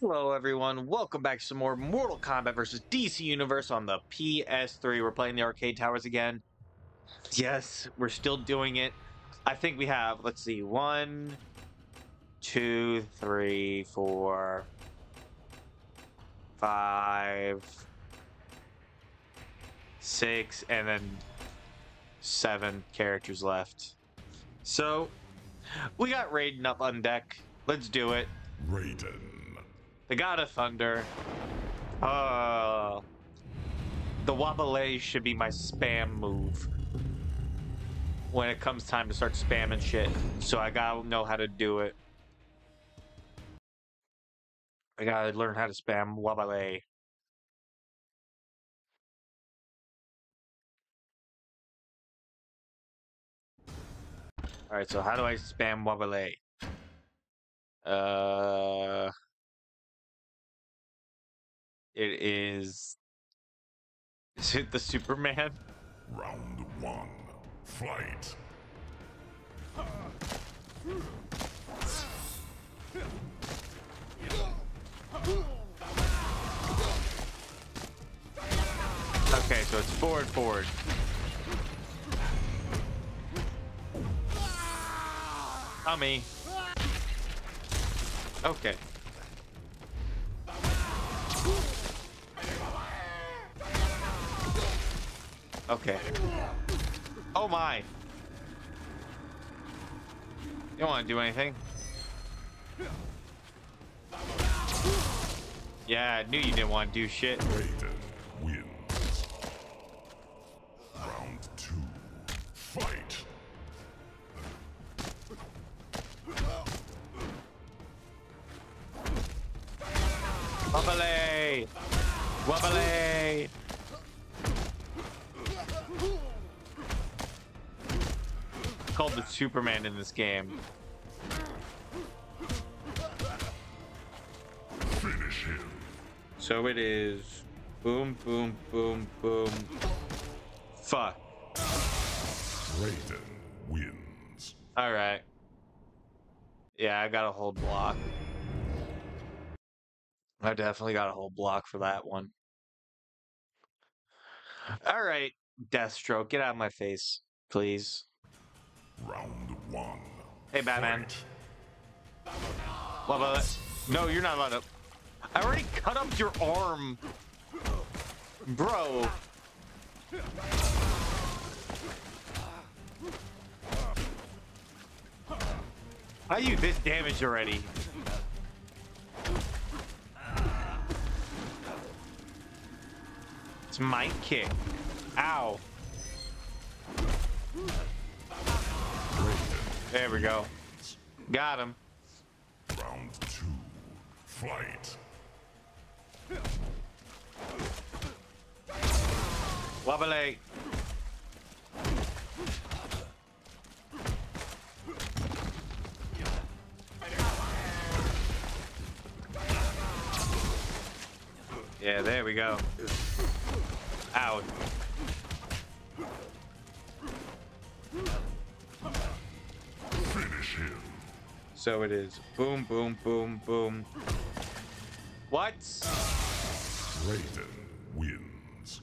Hello, everyone. Welcome back to some more Mortal Kombat versus DC Universe on the PS3. We're playing the arcade towers again. Yes, we're still doing it. I think we have, let's see, one, two, three, four, five, six, and then seven characters left. So, we got Raiden up on deck. Let's do it. Raiden. The God of Thunder. Uh, the Wobble should be my spam move. When it comes time to start spamming shit. So I gotta know how to do it. I gotta learn how to spam Wobble. Alright, so how do I spam Wobble? Uh... It is. Is it the Superman? Round one. Fight. Okay, so it's forward, forward. Tommy. Okay. Okay. Oh my. You don't want to do anything. Yeah, I knew you didn't want to do shit. Raiden wins. Round two. Fight. Wobbly! Wobbly! Called the Superman in this game. Finish him. So it is boom, boom, boom, boom. Fuck. Raiden wins. All right. Yeah, I got a whole block. I definitely got a whole block for that one. All right, Deathstroke, get out of my face, please. Round one. Hey, Batman. What about it? No, you're not allowed to. I already cut up your arm, bro. How you this damaged already? It's my kick. Ow. There we go. Got him. Round two. Fight. Wobbly. Yeah, there we go. Out. So it is. Boom, boom, boom, boom. What? Raiden wins.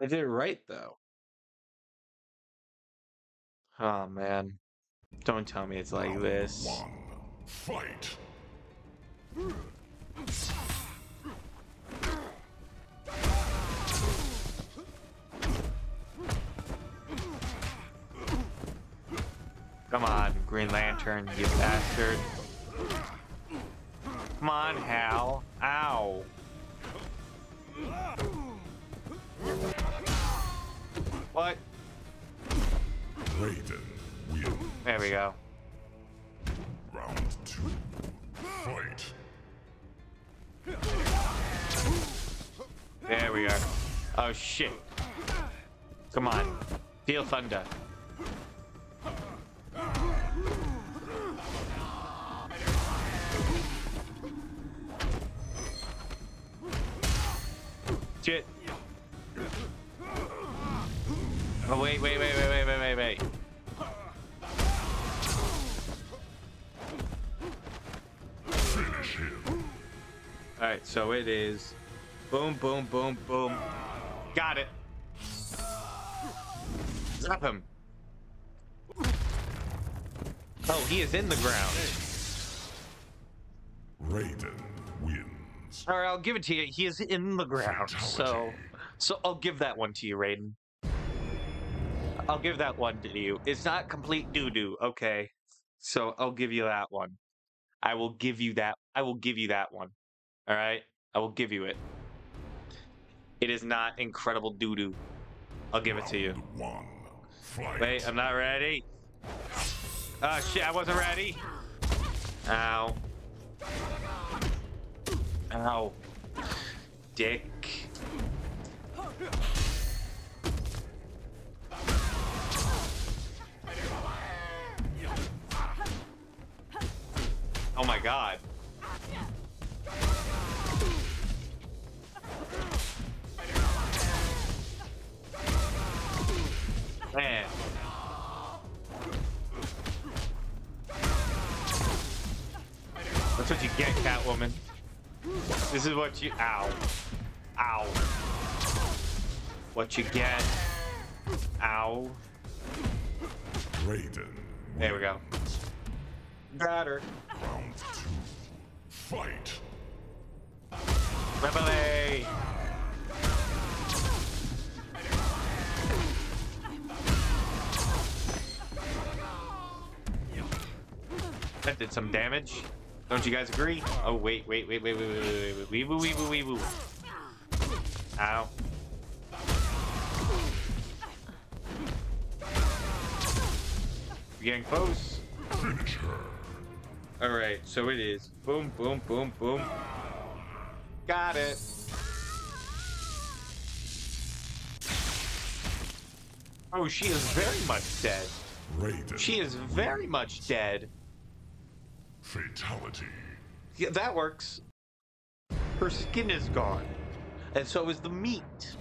I did it right though. Oh man. Don't tell me it's like Round this. One. Fight. Come on, Green Lantern, you bastard. Come on, Hal. Ow. What? Raiden wins. There we go. Round two. Fight. There we are. Oh shit. Come on. Feel thunder. Shit. Oh, wait, wait, wait, wait, wait, wait, wait, wait. Finish him. Alright, so it is boom, boom, boom, boom. Got it. Zap him. Oh, he is in the ground. Raiden wins. All right, I'll give it to you. He is in the ground, so Fatality. so I'll give that one to you, Raiden. I'll give that one to you. It's not complete doo doo, okay? So I'll give you that one. I will give you that. I will give you that one. All right, I will give you it. It is not incredible doo doo. I'll give it to you. One. Wait, I'm not ready. Oh shit, I wasn't ready. Ow. Ow. Dick. Oh my god. Man. That's what you get, Catwoman. This is what you. Ow. Ow. What you get. Ow. Raiden. There we go. wins. Got her. Round two. Fight. Rebele. That did some damage. Don't you guys agree? Oh wait, wait, wait, wait, wait, wait, wait, wait, wait, wee wee wee wee. Ow. We're getting close. Finish her. All right, so it is. Boom, boom, boom, boom. Got it. Oh, she is very much dead. Raiden. She is very much dead. Fatality. Yeah, that works. Her skin is gone. And so is the meat.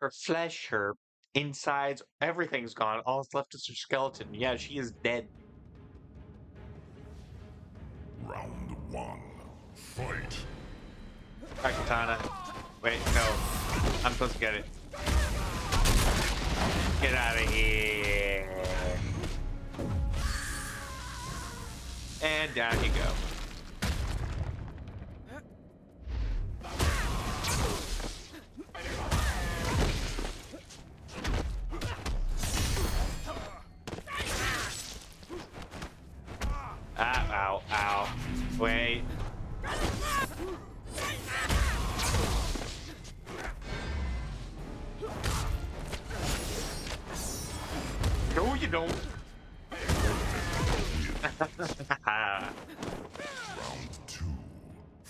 Her flesh, her insides, everything's gone. All that's left is her skeleton. Yeah, she is dead. Round one. Fight. Katana. Wait, no. I'm supposed to get it. Get out of here. And down you go.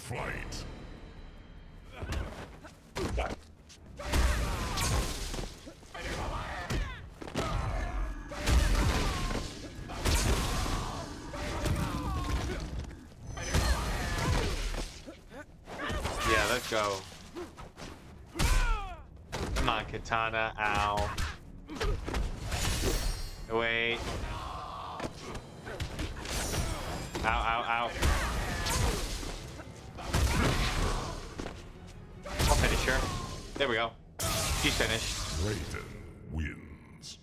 Fight. yeah, let's go. Come on, Katana. Ow. Wait. Ow, ow, ow. There we go. She's finished. Raiden wins.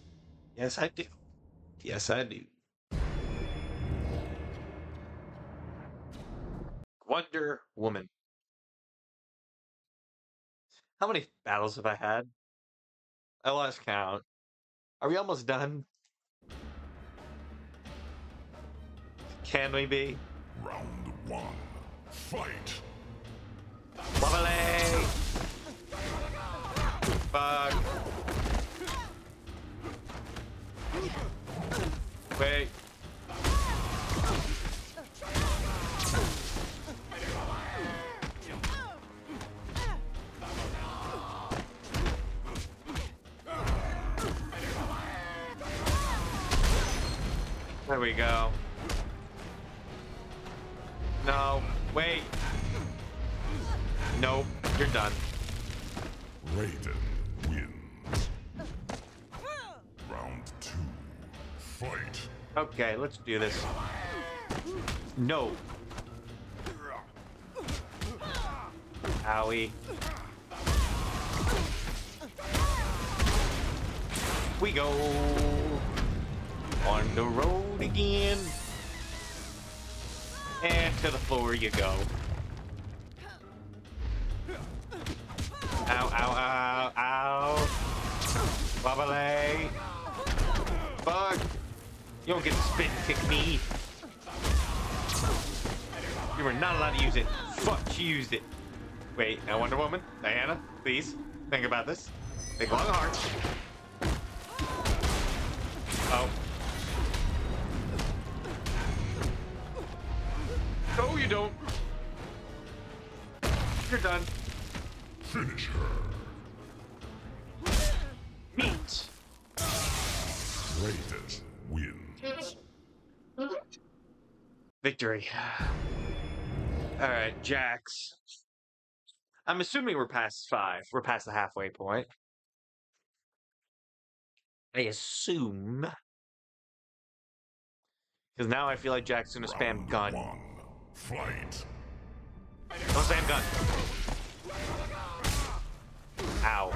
Yes, I do. Yes, I do. Wonder Woman. How many battles have I had? I lost count. Are we almost done? Can we be? Round one. Fight. Bubbly! Fuck. Wait. There we go. No, wait. Nope, you're done. Raiden wins. Round two. Fight. Okay, let's do this. No. Owie. We go on the road again. And to the floor you go. Ow, ow. Wobbly. Fuck. You don't get to spin kick me. You were not allowed to use it. Fuck, she used it. Wait, now Wonder Woman, Diana, please, think about this. Think long hard. Oh. No, you don't. You're done. Finish her. Meat. Raiden wins. Victory. All right, Jax. I'm assuming we're past five. We're past the halfway point. I assume. Because now I feel like Jax's gonna spam Round gun. One. Fight. Don't spam gun. Ow.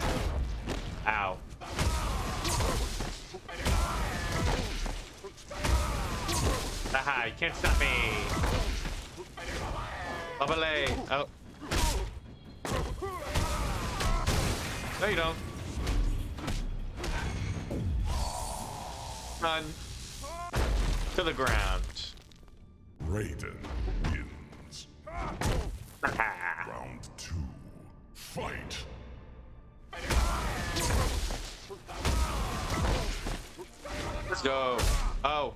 Ow. Aha, you can't stop me. Lovely. Oh. No, you don't. Run. To the ground. Raiden wins. Round two. Fight. Let's go. Oh.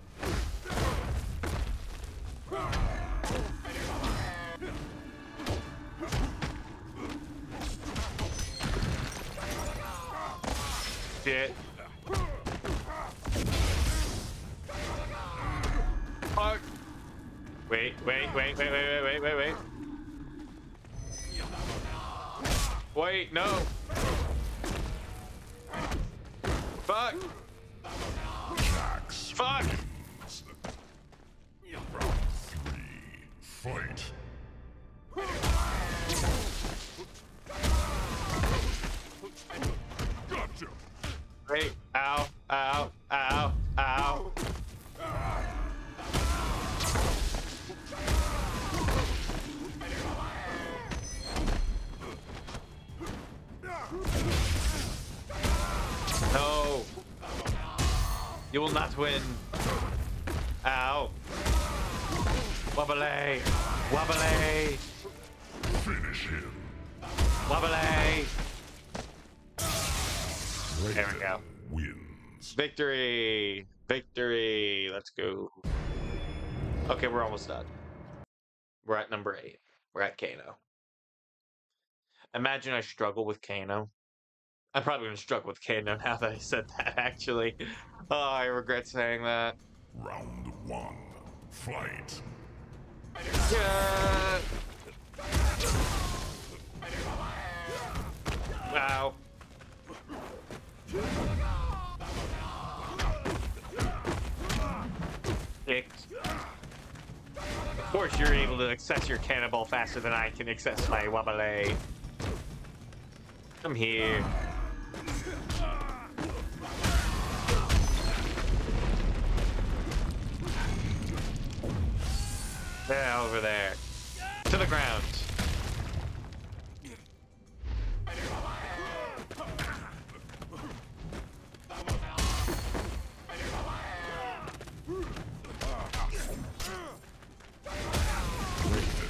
Shit. Fuck. Wait, wait, wait, wait, wait, wait, wait, wait, wait. Wait, no. Fuck. Fuck! Three, fight! You will not win. Ow. Wobbly. Wobbly. Finish him. Wobbly. There we go. wins. Victory! Victory! Let's go. Okay, we're almost done. We're at number eight. We're at Kano. Imagine I struggle with Kano. I'm probably to struggle with Kano now that I said that, actually. Oh, I regret saying that. Round one. Fight. Yeah. Wow. Kicked. Of course, you're able to access your cannonball faster than I can access my Wabale. Come here. Yeah, over there. To the ground.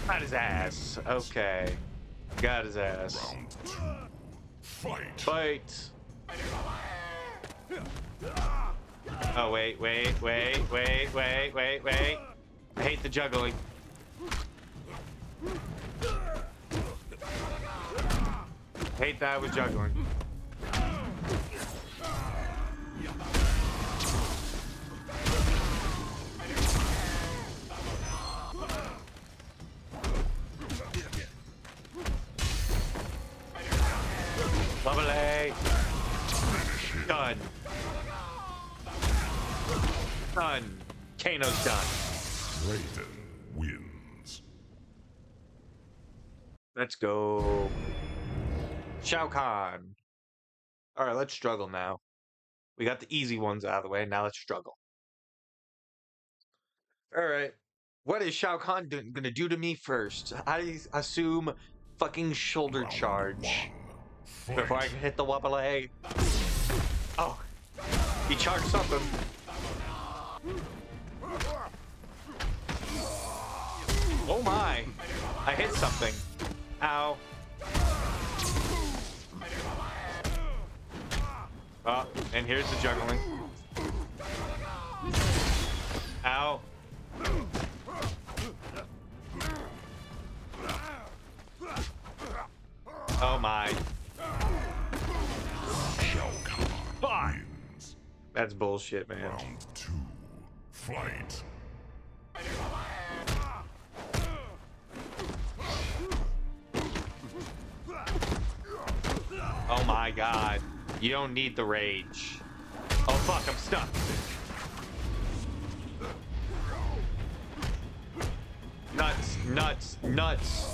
Got his ass. Okay. Got his ass. Fight. Fight. Oh, wait, wait, wait, wait, wait, wait, wait. I hate the juggling. Hate that with juggling. Done. Done. Kano's done. Raiden wins. Let's go. Shao Kahn. All right, let's struggle now. We got the easy ones out of the way. Now let's struggle. All right. What is Shao Kahn going to do to me first? I assume fucking shoulder charge. Before I can hit the wobble Oh, he charged something. Oh my! I hit something. Ow. Oh, and here's the juggling. Ow. Oh my. That's bullshit, man. Round two. Fight. Oh my god. You don't need the rage. Oh fuck, I'm stuck. Nuts, nuts, nuts.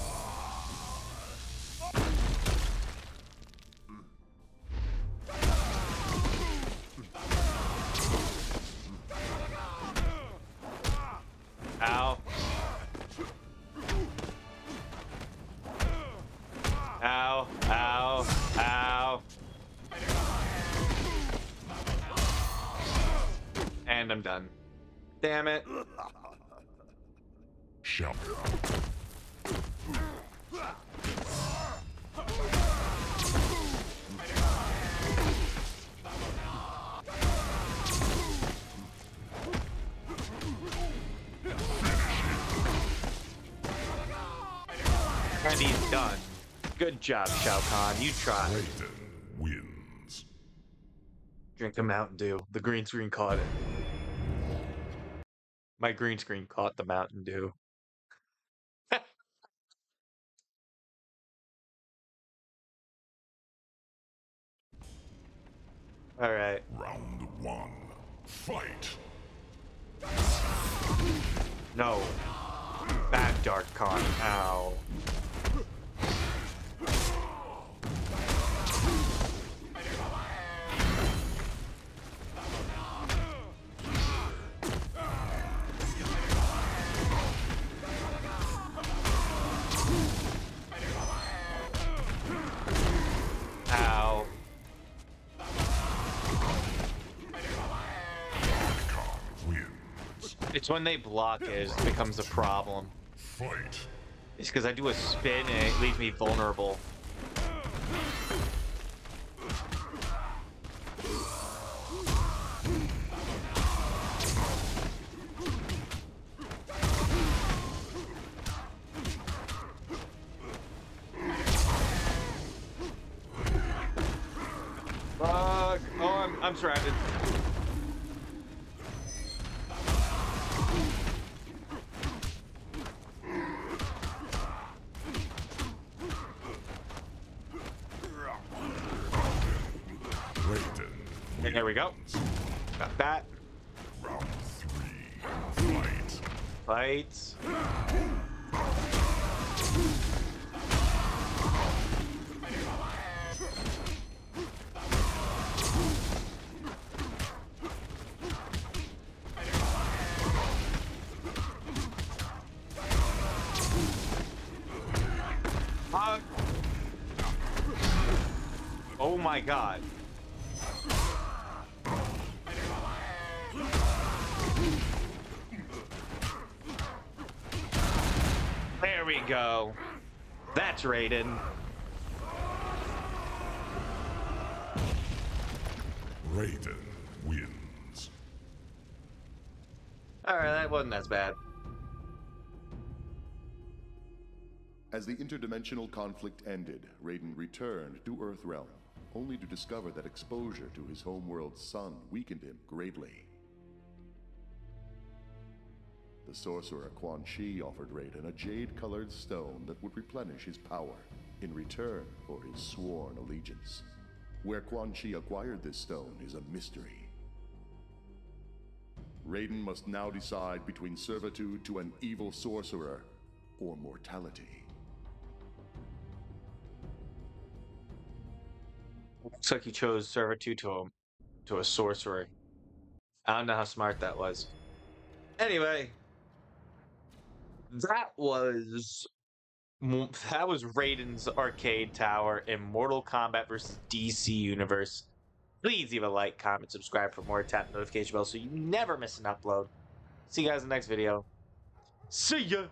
And I'm done. Damn it. Shao. And he's done. Good job, Shao Kahn. You tried. Raiden wins. Drink the Mountain Dew. The green screen caught it. My green screen caught the Mountain Dew. All right. Round one. Fight. No. Bad Dark Kahn. Ow. Ow. It's when they block it becomes a problem. Fight. It's because I do a spin and it leaves me vulnerable. And there we go. Got that. Round three. Fight. Fights. Fuck. Oh my god. Go. That's Raiden. Raiden wins. Alright, that wasn't as bad. As the interdimensional conflict ended, Raiden returned to Earthrealm, only to discover that exposure to his homeworld's sun weakened him greatly. The sorcerer Quan Chi offered Raiden a jade-colored stone that would replenish his power in return for his sworn allegiance. Where Quan Chi acquired this stone is a mystery. Raiden must now decide between servitude to an evil sorcerer or mortality. Looks like he chose servitude to a, to a sorcerer. I don't know how smart that was. Anyway, that was that was Raiden's arcade tower in Mortal Kombat versus DC Universe. Please leave a like, comment, subscribe for more. Tap notification bell so you never miss an upload. See you guys in the next video. See ya.